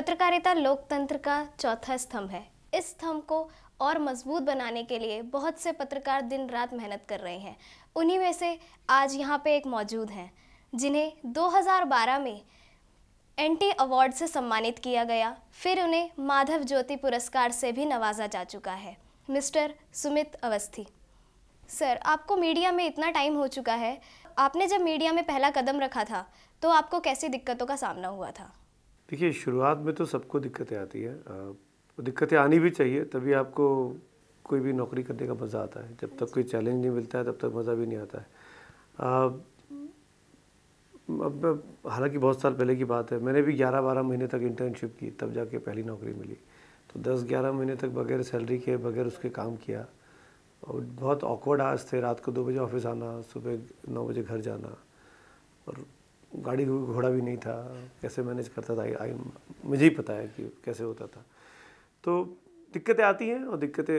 पत्रकारिता लोकतंत्र का चौथा स्तंभ है। इस स्तंभ को और मज़बूत बनाने के लिए बहुत से पत्रकार दिन रात मेहनत कर रहे हैं। उन्हीं में से आज यहाँ पे एक मौजूद हैं, जिन्हें 2012 में एंटी अवार्ड से सम्मानित किया गया। फिर उन्हें माधव ज्योति पुरस्कार से भी नवाजा जा चुका है। मिस्टर सुमित अवस्थी। सर, आपको मीडिया में इतना टाइम हो चुका है। आपने जब मीडिया में पहला कदम रखा था तो आपको कैसी दिक्कतों का सामना हुआ था? देखिए, शुरुआत में तो सबको दिक्कतें आती है। दिक्कतें आनी भी चाहिए, तभी आपको कोई भी नौकरी करने का मज़ा आता है। जब तक कोई चैलेंज नहीं मिलता है, तब तक मज़ा भी नहीं आता है। अब हालाँकि बहुत साल पहले की बात है, मैंने भी 11-12 महीने तक इंटर्नशिप की, तब जाके पहली नौकरी मिली। तो 10-11 महीने तक बगैर सैलरी के, बगैर उसके काम किया और बहुत ऑकवर्ड आज थे, रात को दो बजे ऑफ़िस आना, सुबह नौ बजे घर जाना और गाड़ी घोड़ा भी नहीं था, कैसे मैनेज करता था आई मुझे ही पता है कि कैसे होता था। तो दिक्कतें आती हैं और दिक्कतें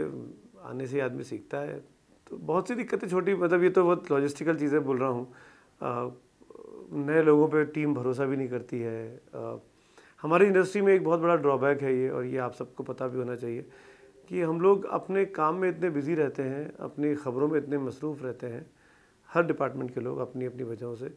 आने से आदमी सीखता है। तो बहुत सी दिक्कतें छोटी मतलब ये तो बहुत लॉजिस्टिकल चीज़ें बोल रहा हूँ। नए लोगों पे टीम भरोसा भी नहीं करती है। हमारी इंडस्ट्री में एक बहुत बड़ा ड्रॉबैक है ये और ये आप सबको पता भी होना चाहिए कि हम लोग अपने काम में इतने बिज़ी रहते हैं, अपनी ख़बरों में इतने मसरूफ़ रहते हैं, हर डिपार्टमेंट के लोग अपनी अपनी वजहों से।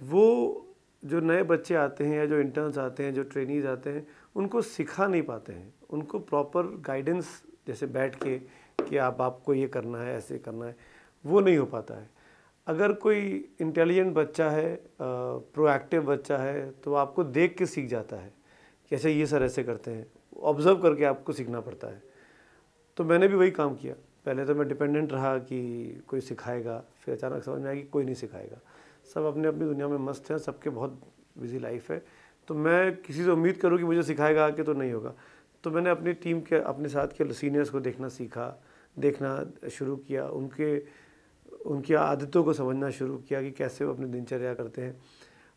वो जो नए बच्चे आते हैं या जो इंटर्न्स आते हैं, जो ट्रेनीज आते हैं, उनको सिखा नहीं पाते हैं। उनको प्रॉपर गाइडेंस जैसे बैठ के कि आप, आपको ये करना है, ऐसे करना है, वो नहीं हो पाता है। अगर कोई इंटेलिजेंट बच्चा है प्रोएक्टिव बच्चा है तो आपको देख के सीख जाता है कि कैसे ये सर ऐसे करते हैं। ऑब्ज़र्व करके आपको सीखना पड़ता है। तो मैंने भी वही काम किया। पहले तो मैं डिपेंडेंट रहा कि कोई सिखाएगा, फिर अचानक समझ में आया कि कोई नहीं सिखाएगा। सब अपने अपनी दुनिया में मस्त हैं सबके बहुत बिज़ी लाइफ है। तो मैं किसी से उम्मीद करूँ कि मुझे सिखाएगा आके तो नहीं होगा। तो मैंने अपनी टीम के अपने साथ के सीनियर्स को देखना सीखा देखना शुरू किया उनके उनकी आदतों को समझना शुरू किया कि कैसे वो अपनी दिनचर्या करते हैं।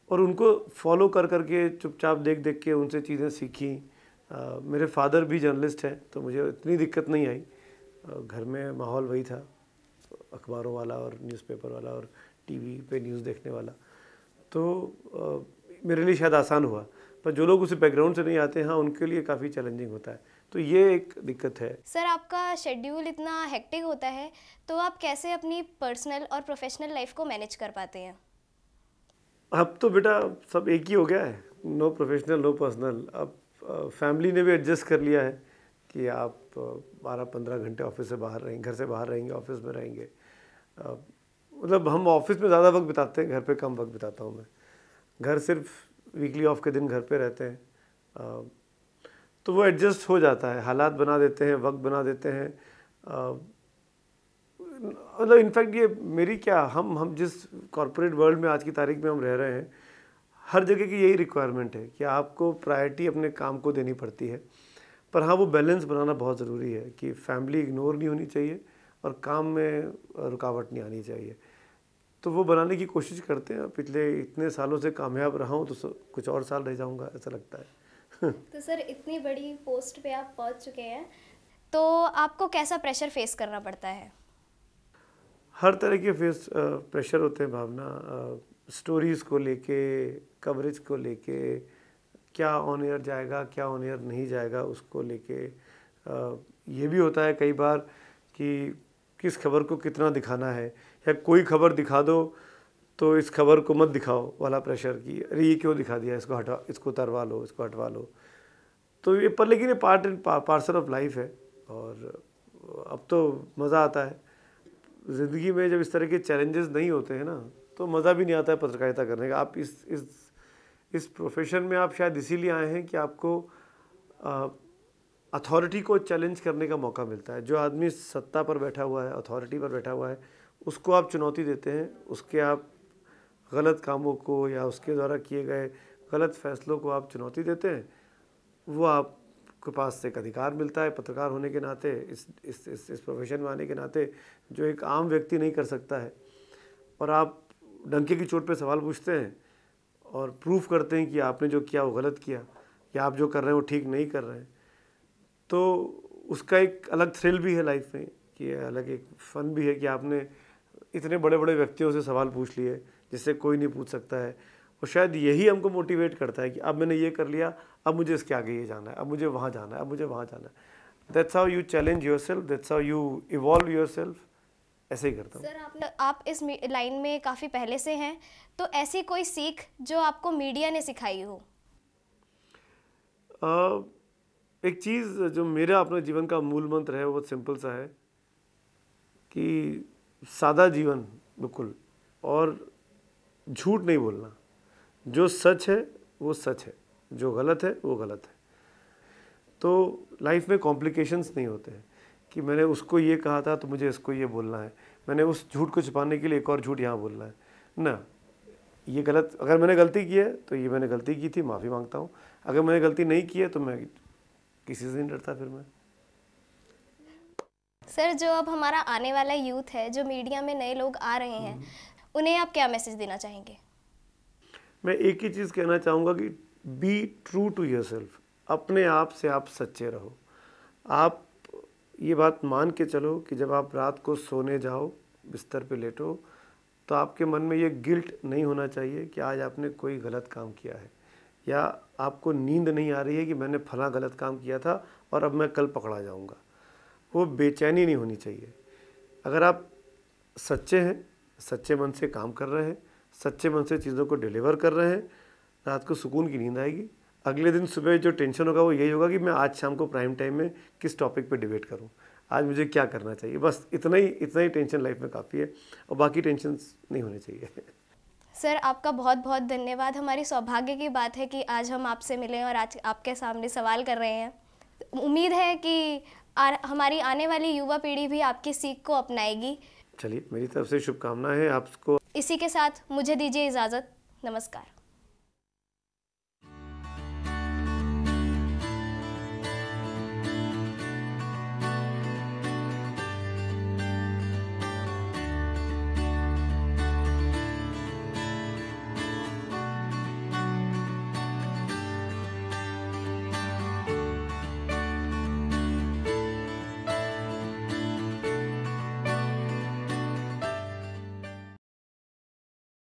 और उनको फॉलो कर कर के चुपचाप देख देख के उनसे चीज़ें सीखी। आ, मेरे फादर भी जर्नलिस्ट हैं तो मुझे इतनी दिक्कत नहीं आई। घर में माहौल वही था अखबारों वाला और न्यूज़पेपर वाला और टीवी पे न्यूज़ देखने वाला। तो आ, मेरे लिए शायद आसान हुआ पर जो लोग उस बैकग्राउंड से नहीं आते हैं हाँ उनके लिए काफ़ी चैलेंजिंग होता है। तो ये एक दिक्कत है। सर आपका शेड्यूल इतना हेक्टिक होता है तो आप कैसे अपनी पर्सनल और प्रोफेशनल लाइफ को मैनेज कर पाते हैं? अब तो बेटा सब एक ही हो गया है। नो प्रोफेशनल नो पर्सनल अब फैमिली ने भी एडजस्ट कर लिया है कि आप बारह पंद्रह घंटे ऑफ़िस से बाहर रहेंगे घर से बाहर रहेंगे ऑफ़िस में रहेंगे। मतलब हम ऑफ़िस में ज़्यादा वक्त बिताते हैं, घर पे कम वक्त बिताता हूँ मैं। घर सिर्फ़ वीकली ऑफ़ के दिन घर पे रहते हैं। तो वो एडजस्ट हो जाता है। हालात बना देते हैं, वक्त बना देते हैं। मतलब इनफैक्ट ये मेरी क्या, हम हम जिस कॉरपोरेट वर्ल्ड में आज की तारीख में हम रह रहे हैं, हर जगह की यही रिक्वायरमेंट है कि आपको प्रायोरिटी अपने काम को देनी पड़ती है। पर हाँ वो बैलेंस बनाना बहुत ज़रूरी है कि फैमिली इग्नोर नहीं होनी चाहिए और काम में रुकावट नहीं आनी चाहिए। तो वो बनाने की कोशिश करते हैं। पिछले इतने सालों से कामयाब रहा हूँ तो कुछ और साल रह जाऊँगा ऐसा लगता है। तो सर इतनी बड़ी पोस्ट पे आप पहुँच चुके हैं तो आपको कैसा प्रेशर फेस करना पड़ता है? हर तरह के फेस प्रेशर होते हैं भावना स्टोरीज़ को लेके कवरेज को लेके क्या ऑन एयर जाएगा क्या ऑन एयर नहीं जाएगा उसको लेके ये भी होता है कई बार कि किस खबर को कितना दिखाना है या कोई खबर दिखा दो तो इस खबर को मत दिखाओ वाला प्रेशर की, अरे ये क्यों दिखा दिया, इसको हटा, इसको उतरवा लो, इसको हटवा लो। तो ये पर लेकिन ये part and parcel of life है, और अब तो मज़ा आता है। ज़िंदगी में जब इस तरह के चैलेंजेस नहीं होते हैं ना तो मज़ा भी नहीं आता है पत्रकारिता करने का। आप इस इस इस प्रोफेशन में आप शायद इसीलिए आए हैं कि आपको अथॉरिटी को चैलेंज करने का मौका मिलता है। जो आदमी सत्ता पर बैठा हुआ है अथॉरिटी पर बैठा हुआ है उसको आप चुनौती देते हैं उसके आप गलत कामों को या उसके द्वारा किए गए गलत फैसलों को आप चुनौती देते हैं वो आपके पास एक अधिकार मिलता है पत्रकार होने के नाते इस इस इस, इस प्रोफेशन में आने के नाते जो एक आम व्यक्ति नहीं कर सकता है। और आप डंके की चोट पे सवाल पूछते हैं और प्रूफ करते हैं कि आपने जो किया वो गलत किया या आप जो कर रहे हैं वो ठीक नहीं कर रहे हैं। तो उसका एक अलग थ्रिल भी है लाइफ में कि अलग एक फ़न भी है कि आपने इतने बड़े बड़े व्यक्तियों से सवाल पूछ लिए जिससे कोई नहीं पूछ सकता है। और शायद यही हमको मोटिवेट करता है कि अब मैंने ये कर लिया अब मुझे इसके आगे ये जाना है अब मुझे वहाँ जाना है अब मुझे वहाँ जाना है। That's how you challenge yourself that's how you evolve yourself ऐसे ही करता हूँ। सर आप आप इस लाइन में काफ़ी पहले से हैं तो ऐसी कोई सीख जो आपको मीडिया ने सिखाई हो? अ, एक चीज़ जो मेरा अपने जीवन का मूल मंत्र है वो सिंपल सा है कि सादा जीवन, बिल्कुल, और झूठ नहीं बोलना। जो सच है, वो सच है। जो गलत है, वो गलत है। तो लाइफ में कॉम्प्लिकेशंस नहीं होते हैं कि मैंने उसको ये कहा था तो मुझे इसको ये बोलना है। मैंने उस झूठ को छुपाने के लिए एक और झूठ यहाँ बोलना है। ना, ये गलत, अगर मैंने गलती की है तो ये मैंने गलती की थी, माफ़ी माँगता हूँ। अगर मैंने गलती नहीं की है तो मैं किसी से नहीं डरता फिर मैं। सर जो अब हमारा आने वाला यूथ है जो मीडिया में नए लोग आ रहे हैं उन्हें आप क्या मैसेज देना चाहेंगे? मैं एक ही चीज़ कहना चाहूँगा कि be true to yourself अपने आप से आप सच्चे रहो। आप ये बात मान के चलो कि जब आप रात को सोने जाओ बिस्तर पे लेटो तो आपके मन में ये गिल्ट नहीं होना चाहिए कि आज आपने कोई गलत काम किया है। या आपको नींद नहीं आ रही है कि मैंने फला गलत काम किया था और अब मैं कल पकड़ा जाऊँगा। वो बेचैनी नहीं होनी चाहिए। अगर आप सच्चे हैं, सच्चे मन से काम कर रहे हैं, सच्चे मन से चीज़ों को डिलीवर कर रहे हैं, रात को सुकून की नींद आएगी। अगले दिन सुबह जो टेंशन होगा वो यही होगा कि मैं आज शाम को प्राइम टाइम में किस टॉपिक पे डिबेट करूँ। आज मुझे क्या करना चाहिए? बस इतना ही इतना ही टेंशन लाइफ में काफ़ी है और बाकी टेंशन नहीं होने चाहिए। सर, आपका बहुत बहुत धन्यवाद। हमारी सौभाग्य की बात है कि आज हम आपसे मिले और आज आपके सामने सवाल कर रहे हैं। उम्मीद है कि आ, हमारी आने वाली युवा पीढ़ी भी आपकी सीख को अपनाएगी। चलिए मेरी तरफ़ से शुभकामनाएँ हैं आपको। इसी के साथ मुझे दीजिए इजाज़त। नमस्कार।